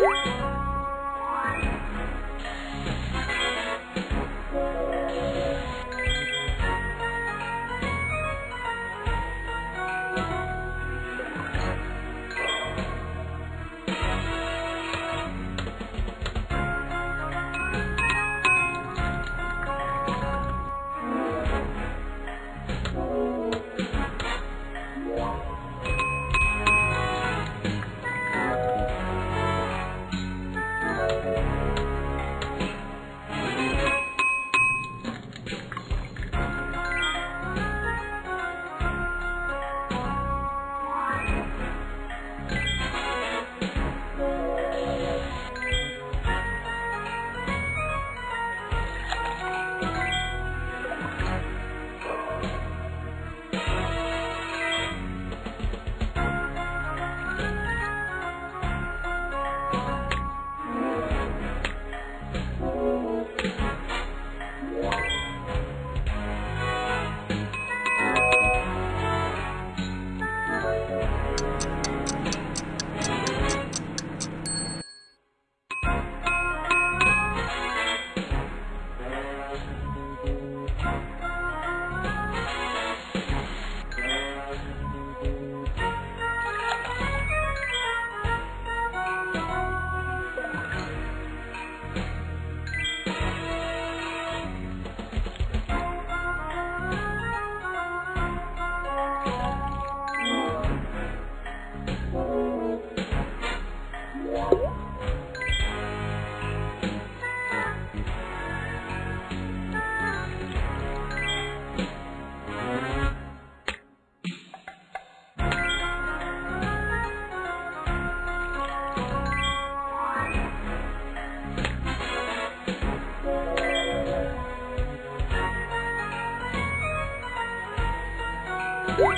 you Música What?